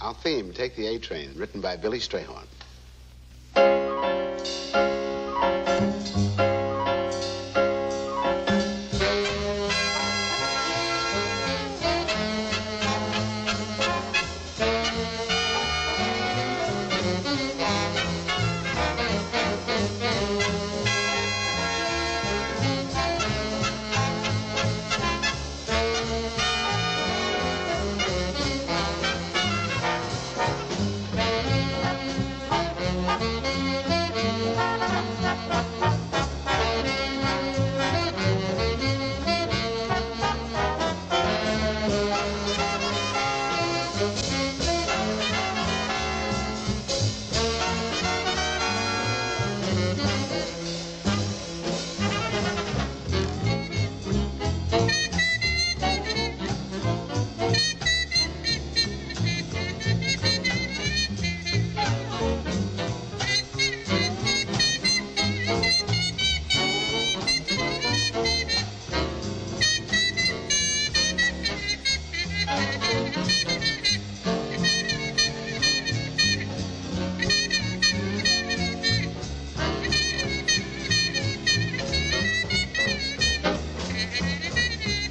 Our theme, Take the A Train, written by Billy Strayhorn.